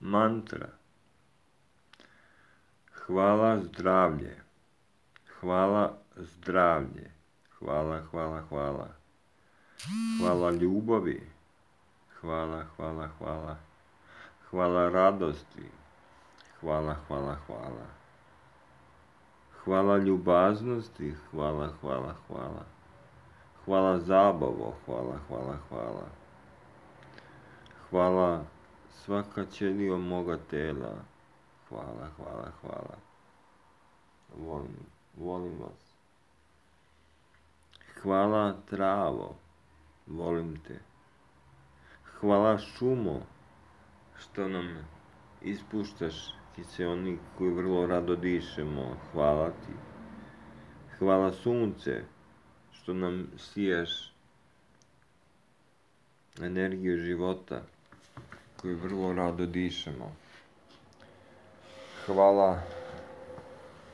Mantra. Hvala zdravlje. Hvala zdravlje. Hvala, hvala, hvala. Hvala ljubavi. Hvala, hvala, hvala. Hvala radosti. Hvala, hvala, hvala. Hvala ljubaznosti. Hvala, hvala, hvala. Hvala zabavo. Hvala, hvala, hvala. Hvala svaka ćelija moga tela. Hvala, hvala, hvala. Volim, volim vas. Hvala travo, volim te. Hvala šumo, što nam ispuštaš kiseonik koji vrlo rado dišemo. Hvala ti. Hvala sunce, što nam sijaš energiju života koju vrlo rado dišemo. Hvala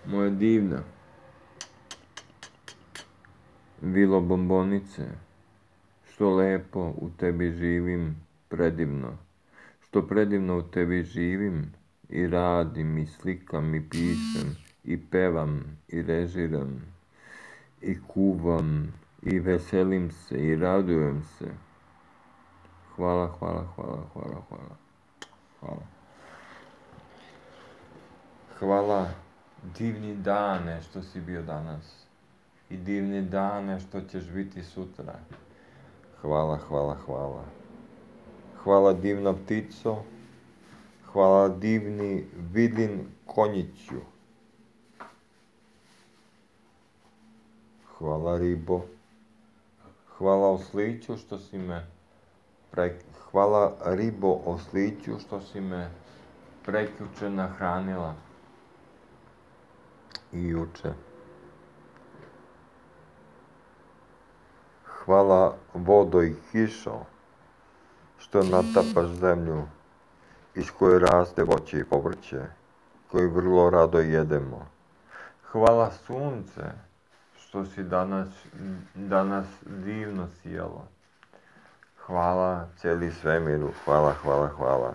moje divna vilo bombonice, što lepo u tebi živim predivno, što predivno u tebi živim i radim i slikam i pišem i pevam i režiram i kuvam i veselim se i radujem se. Hvala, hvala, hvala, hvala. Hvala. Hvala divni dane što si bio danas i divni dane što ćeš biti sutra. Hvala, hvala, hvala. Hvala divna ptico, hvala divni vidin konjiću. Hvala ribo, hvala osliću što si me pre... Hvala ribo osliću što si me prekjuče nahranila i juče. Hvala vodo i kišo što natapaš zemlju iz koje raste voće i povrće, koje vrlo rado jedemo. Hvala sunce što si danas, danas divno sijalo. Hvala cijeli svemiru, hvala, hvala, hvala.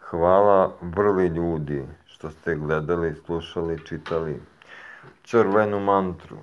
Hvala vrli ljudi što ste gledali, slušali, čitali črvenu mantru.